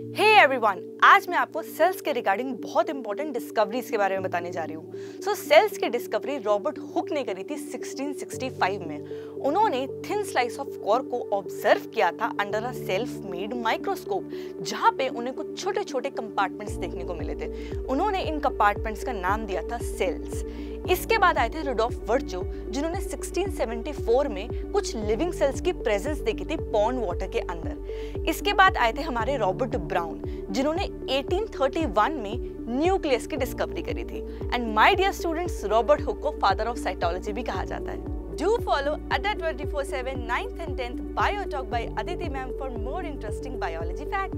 हे hey everyone आज मैं आपको सेल्स के रिगार्डिंग बहुत इंपॉर्टेंट डिस्कवरीज के बारे में बताने जा रही हूँ। सो सेल्स की डिस्कवरी रॉबर्ट हुक ने करी थी 1665 में। उन्होंने थिन स्लाइस ऑफ़ कॉर को ऑब्ज़र्व किया था under a self made microscope जहाँ पे उन्हें कुछ छोटे छोटे कंपार्टमेंट्स देखने को मिले थे। उन्होंने इन कंपार्टमेंट्स का नाम दिया था सेल्स। इसके बाद आए थे रुडोफ वर्चो जिन्होंने 1674 में कुछ लिविंग सेल्स की प्रेजेंस देखी थी पॉन्ड वाटर के अंदर। इसके बाद आए थे हमारे रॉबर्ट ब्राउन जिन्होंने 1831 में न्यूक्लियस की डिस्कवरी करी थी। And my dear students Robert Hooke को फादर ऑफ़ साइटोलॉजी भी कहा जाता है। Do follow Adda 24/7 9th and 10th Bio Talk by Aditi ma'am for more interesting biology facts.